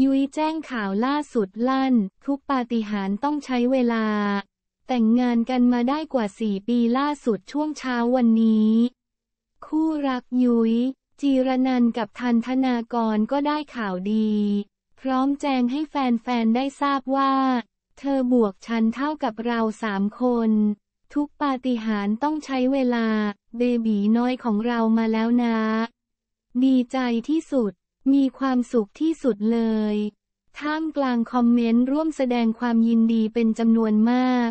ยุ้ยแจ้งข่าวล่าสุดลั่น ทุกปาฏิหาริย์ต้องใช้เวลา แต่งงานกันมาได้กว่า 4 ปีล่าสุดช่วงเช้าวันนี้ คู่รักยุ้ยจีรนันกับทันธนากรก็ได้ข่าวดี พร้อมแจ้งให้แฟนๆ ได้ทราบว่า เธอบวกฉันเท่ากับเราสามคน ทุกปาฏิหาริย์ต้องใช้เวลา เบบีน้อยของเรามาแล้วนะ ดีใจที่สุด มีความสุขที่สุดเลย ท่ามกลางคอมเมนต์ร่วมแสดงความยินดีเป็นจำนวนมาก